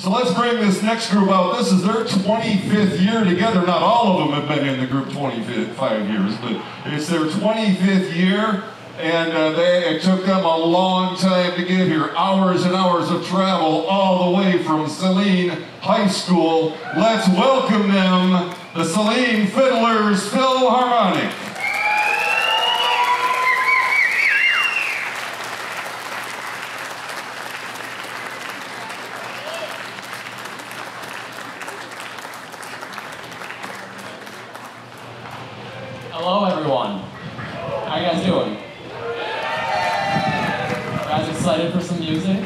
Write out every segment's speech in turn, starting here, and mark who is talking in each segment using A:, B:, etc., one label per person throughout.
A: So let's bring this next group out. This is their 25th year together. Not all of them have been in the group 25 years, but it's their 25th year. And uh, they, it took them a long time to get here. Hours and hours of travel all the way from Saline High School. Let's welcome them, the Saline Fiddlers Philharmonic.
B: Hello, everyone. How you guys doing? Guys excited for some music?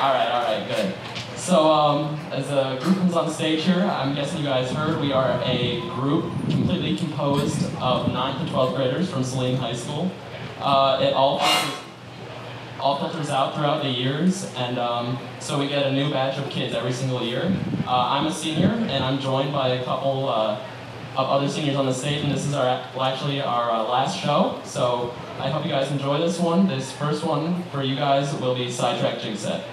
B: All right, all right, good. So, um, as a group comes on stage here, I'm guessing you guys heard we are a group completely composed of 9th and 12th graders from Saline High School. Uh, it all filters, all filters out throughout the years, and um, so we get a new batch of kids every single year. Uh, I'm a senior, and I'm joined by a couple uh, of other seniors on the stage, and this is our actually our uh, last show. So I hope you guys enjoy this one. This first one for you guys will be Sidetrack Jig Set.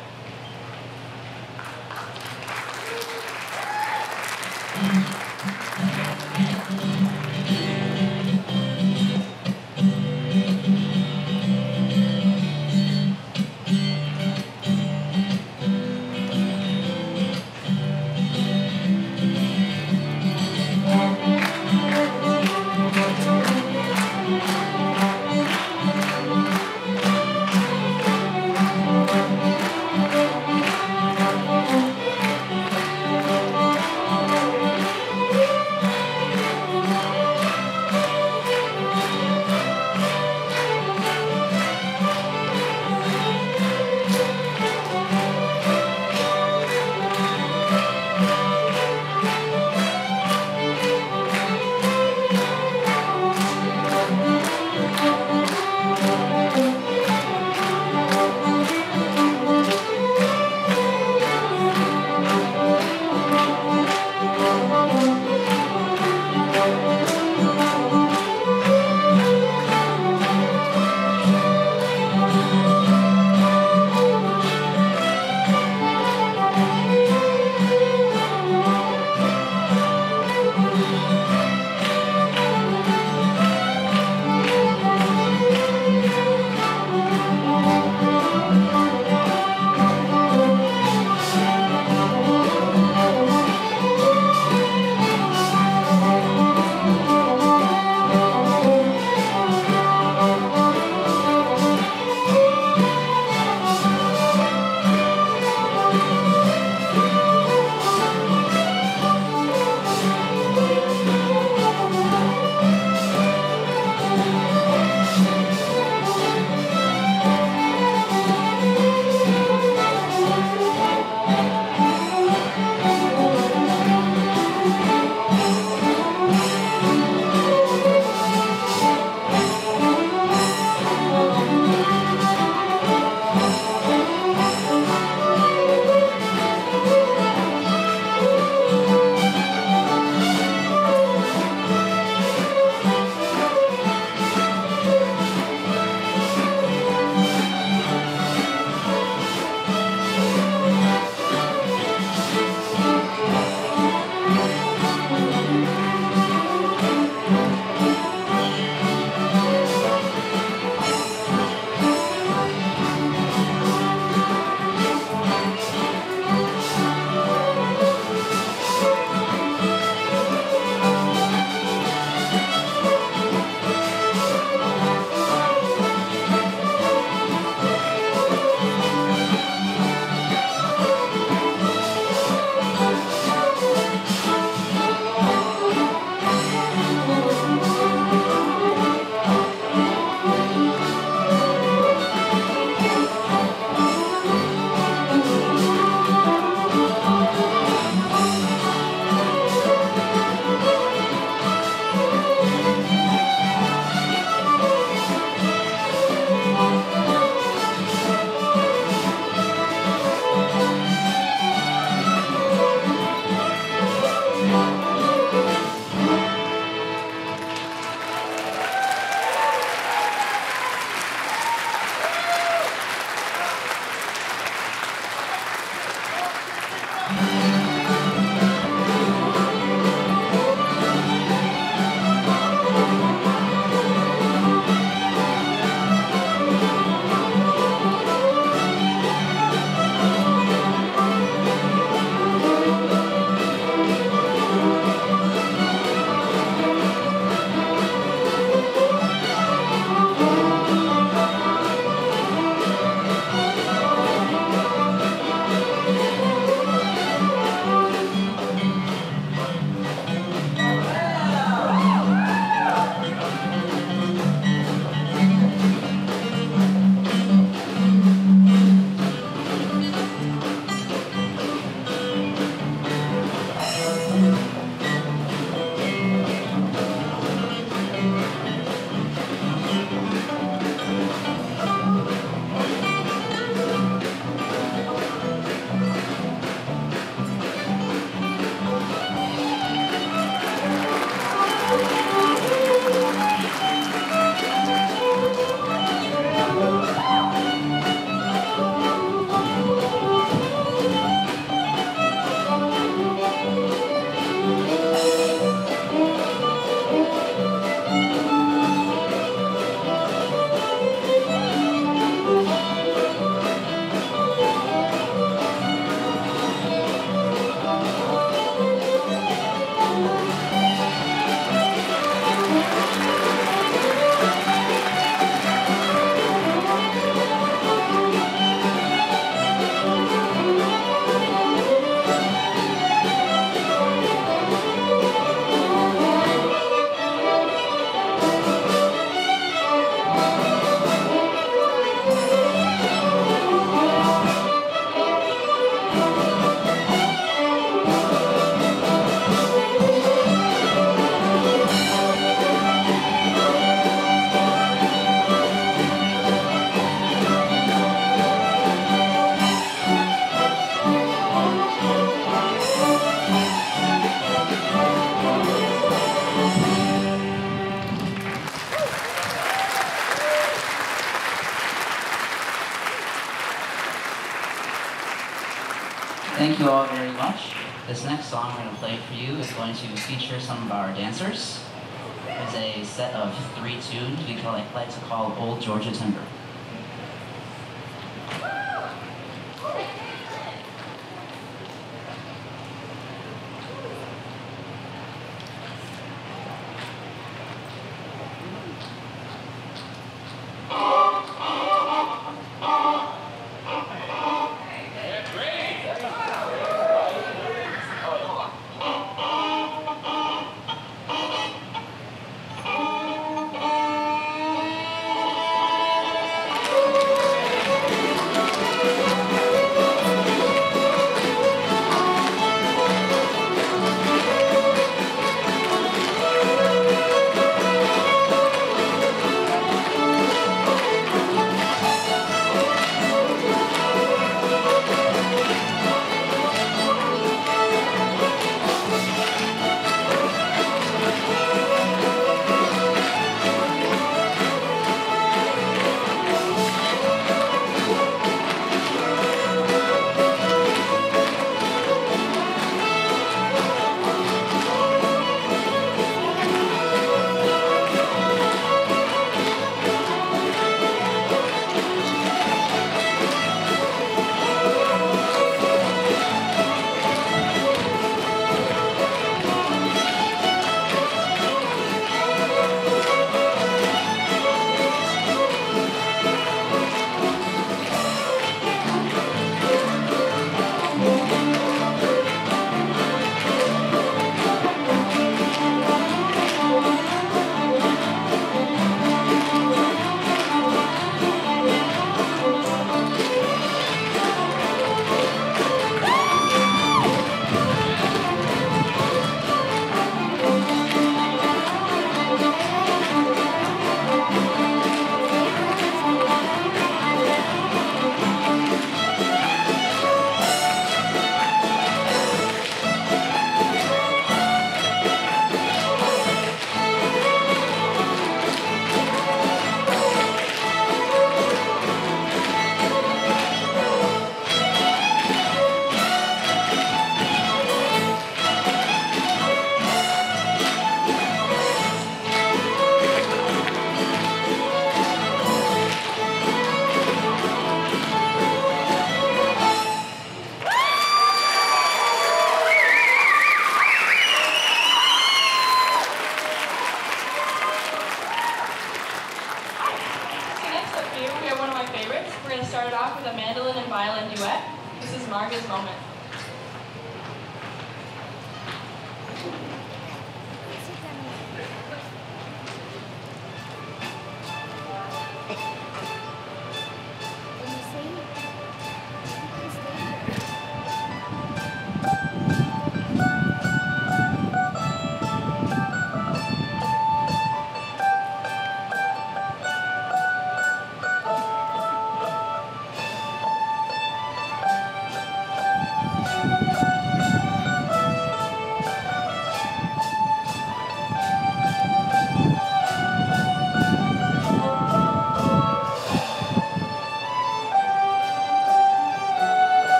C: Set of three tunes we call, like to call Old Georgia Timber.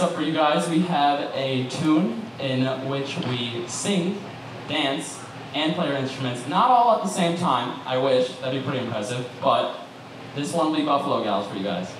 B: Next up for you guys, we have a tune in which we sing, dance, and play our instruments. Not all at the same time, I wish, that'd be pretty impressive, but this one will be Buffalo Gals for you guys.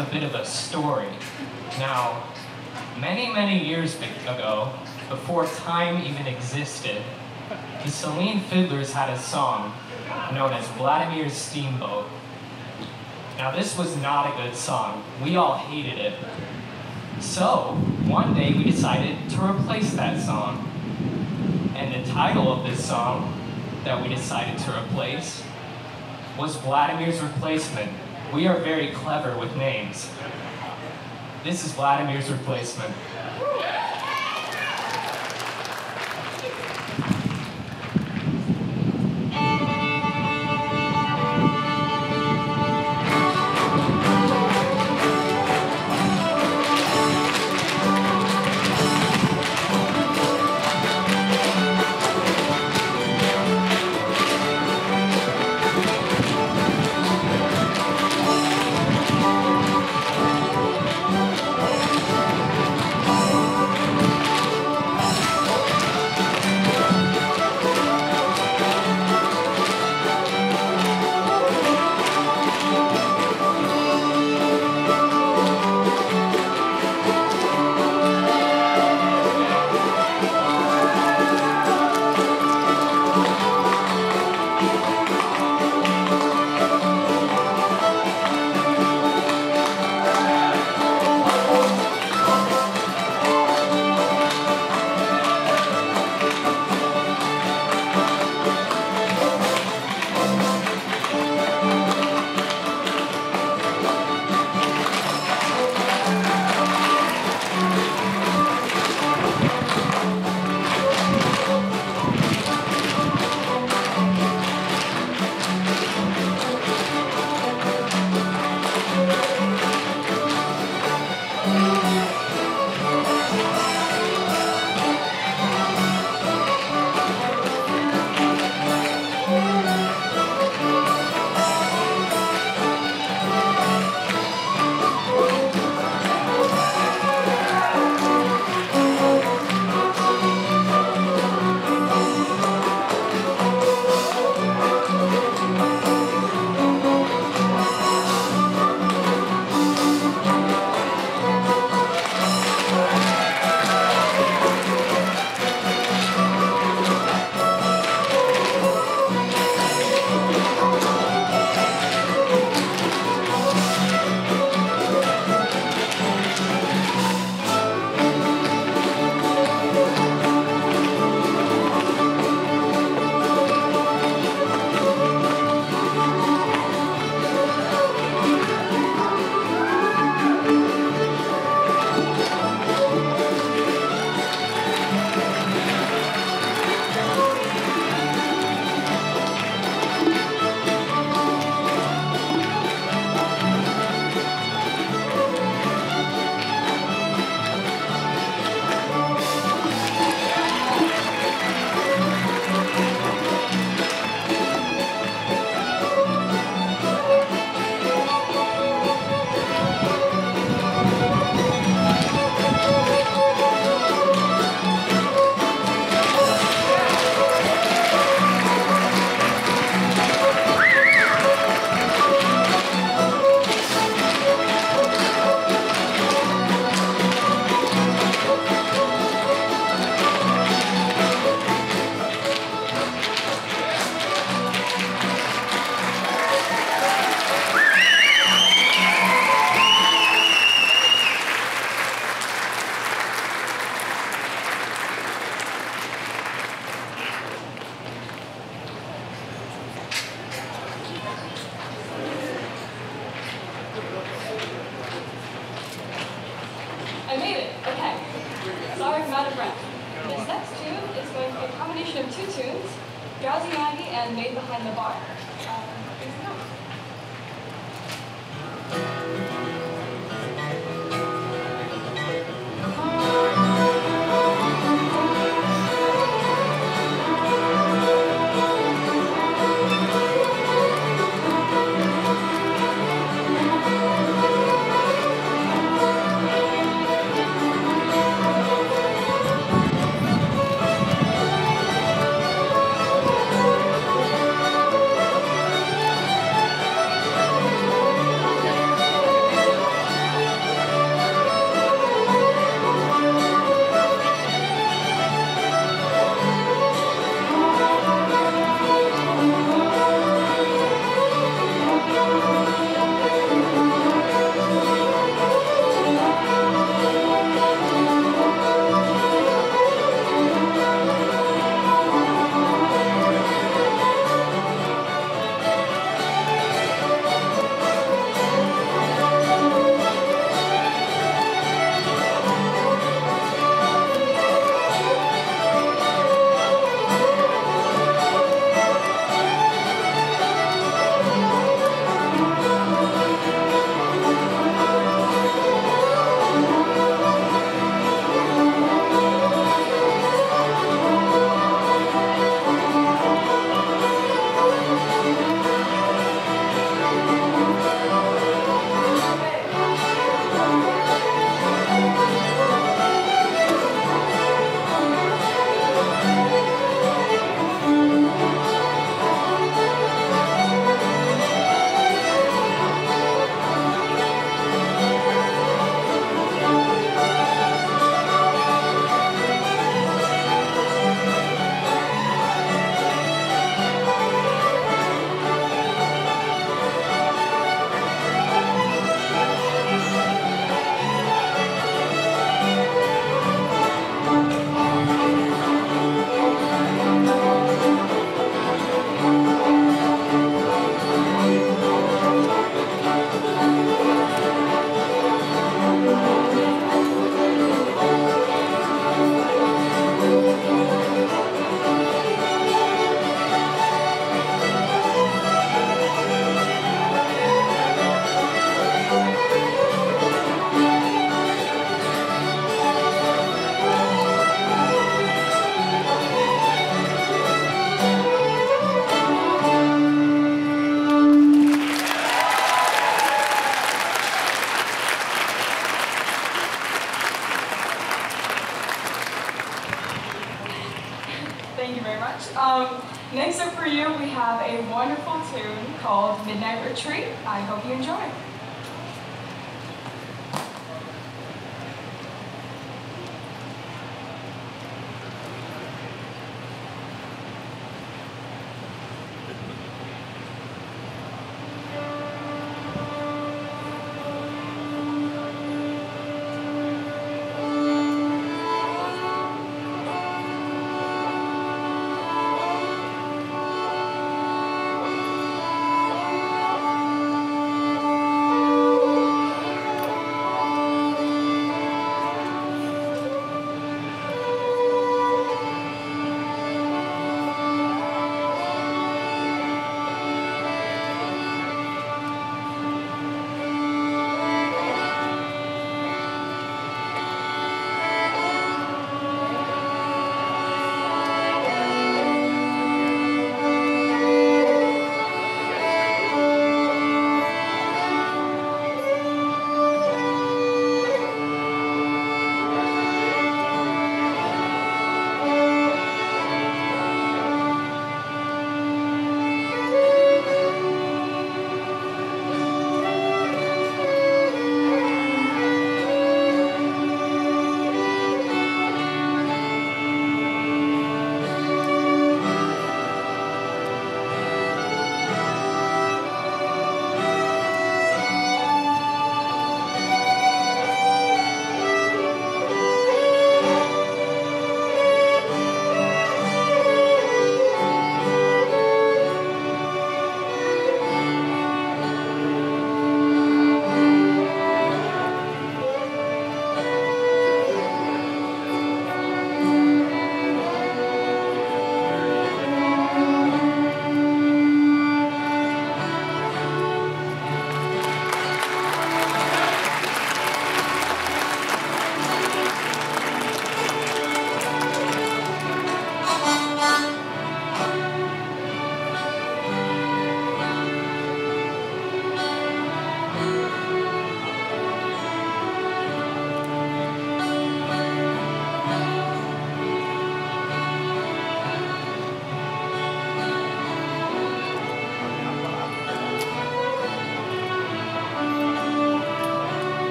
D: A
E: bit of a story. Now, many, many years ago, before time even existed, the Saline Fiddlers had a song known as Vladimir's Steamboat. Now, this was not a good song. We all hated it. So, one day we decided to replace that song. And the title of this song that we decided to replace was Vladimir's Replacement. We are very clever with names. This is Vladimir's Replacement.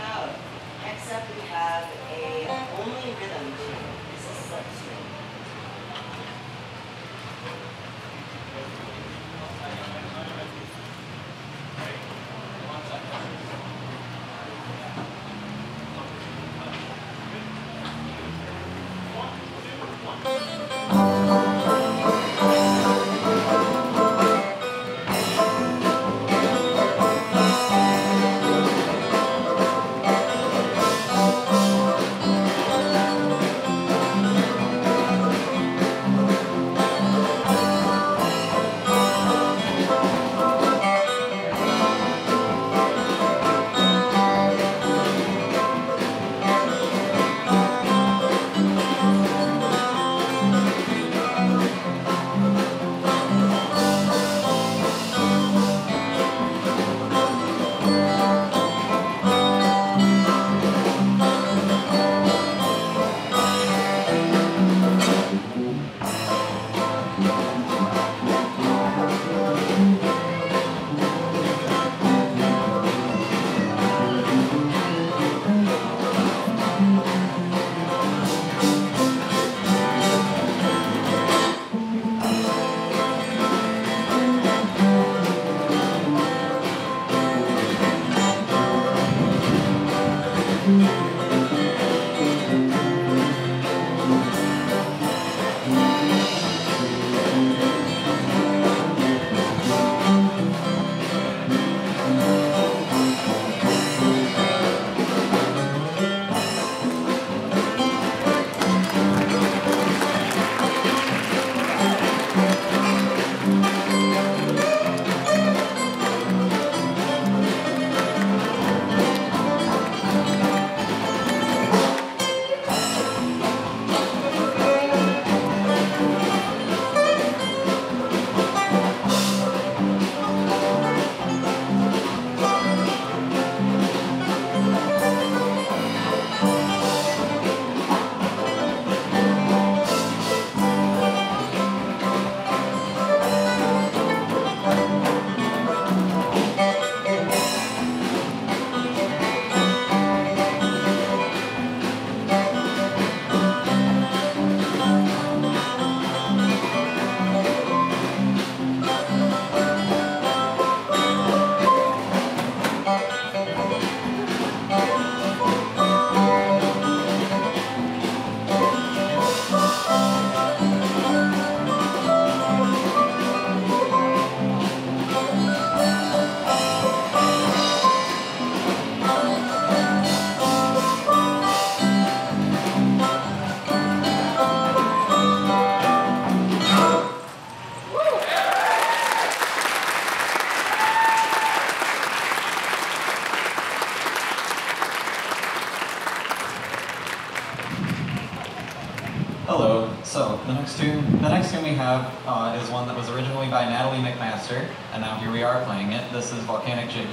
F: out, up, we have Hello. So the next tune, the next tune
C: we have uh, is one that was originally by Natalie MacMaster, and now here we are playing it. This is Volcanic Jig.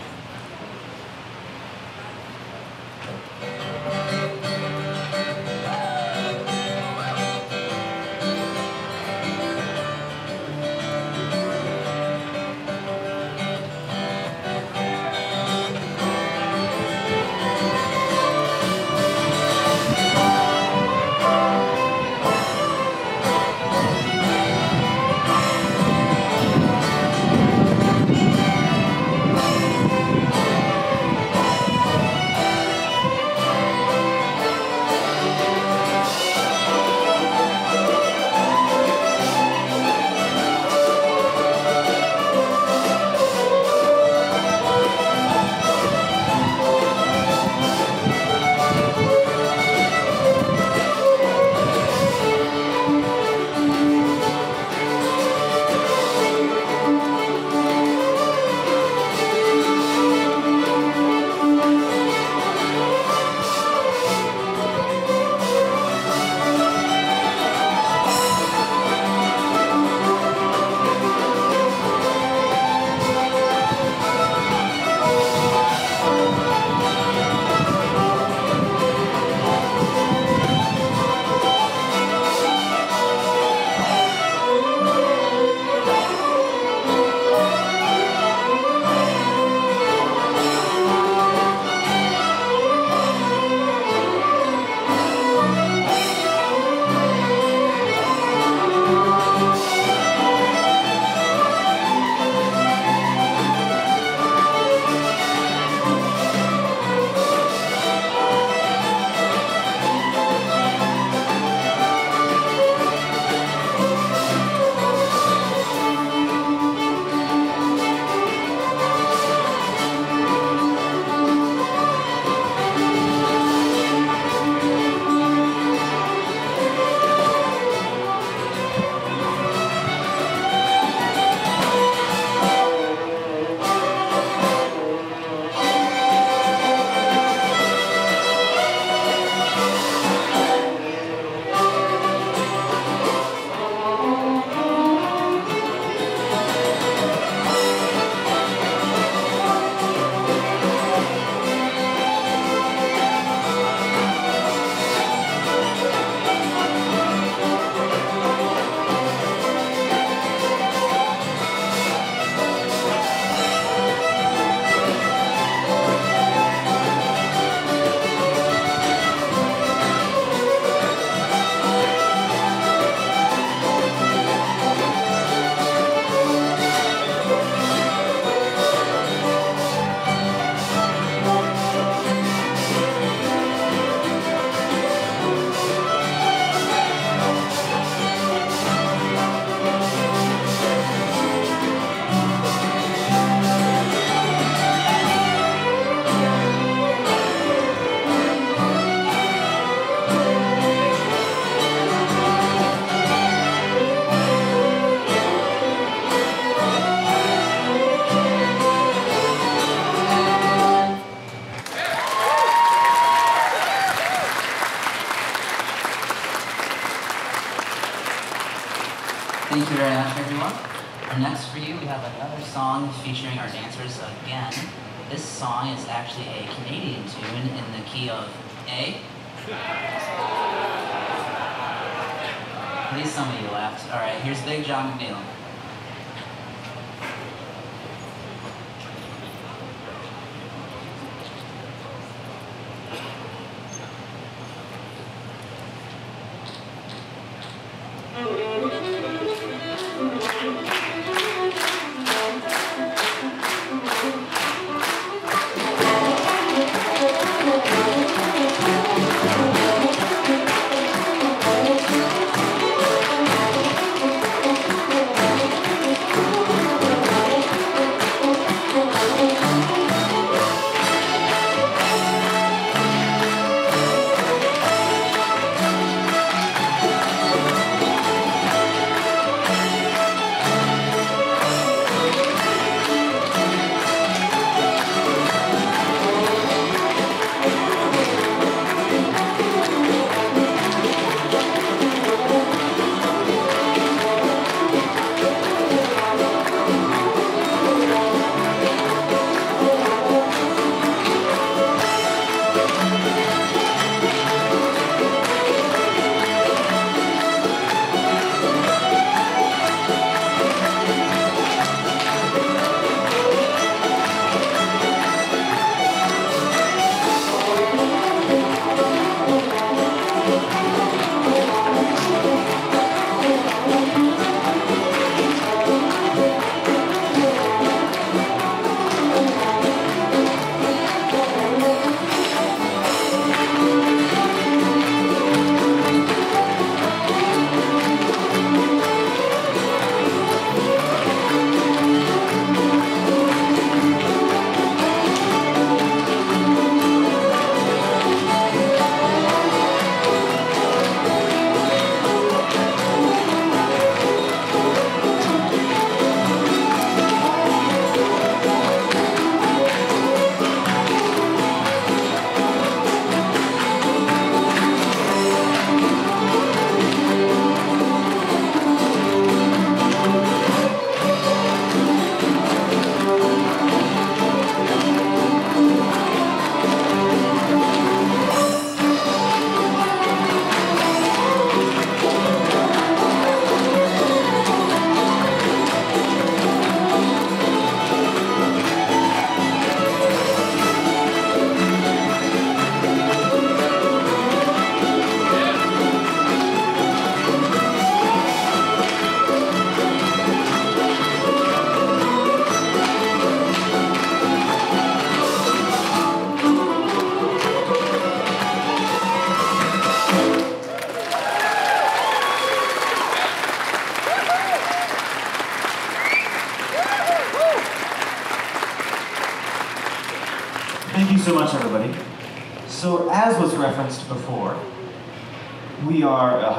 G: Gia.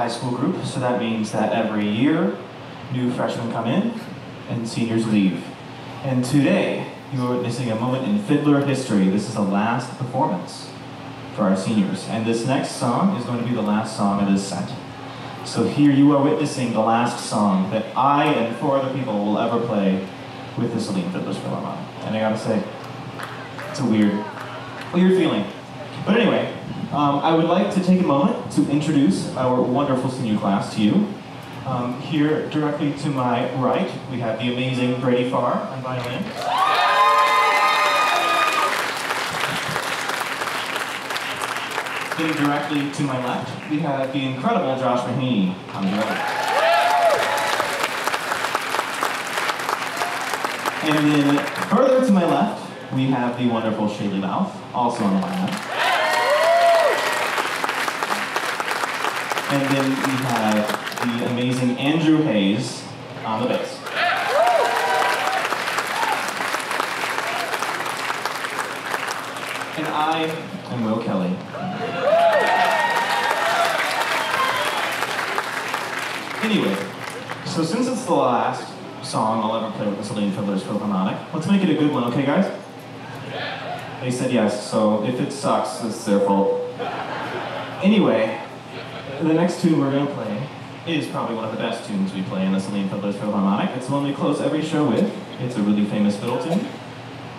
G: High school group, so that means that every year, new freshmen come in and seniors leave. And today, you are witnessing a moment in Fiddler history. This is the last performance for our seniors. And this next song is going to be the last song of this set. So here you are witnessing the last song that I and four other people will ever play with the Saline Fiddlers Philharmonic. And I gotta say, it's a weird, weird feeling. But anyway, um, I would like to take a moment to introduce our wonderful senior class to you. Um, here, directly to my right, we have the amazing Brady Farr on violin. Sitting directly to my left, we have the incredible Josh Mahaney on the other. And then further to my left, we have the wonderful Shaylee Mouth, also on the violin. And then we have the amazing Andrew Hayes on the bass. And I am Will Kelly. Anyway, so since it's the last song I'll ever play with the Saline Fiddlers Philharmonic, let's make it a good one, okay guys? They said yes, so if it sucks, it's their fault. Anyway, the next tune we're gonna play is probably one of the best tunes we play in the Saline Fiddlers Philharmonic. It's the one we close every show with. It's a really famous fiddle tune.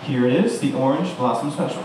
G: Here it is, the Orange Blossom Special.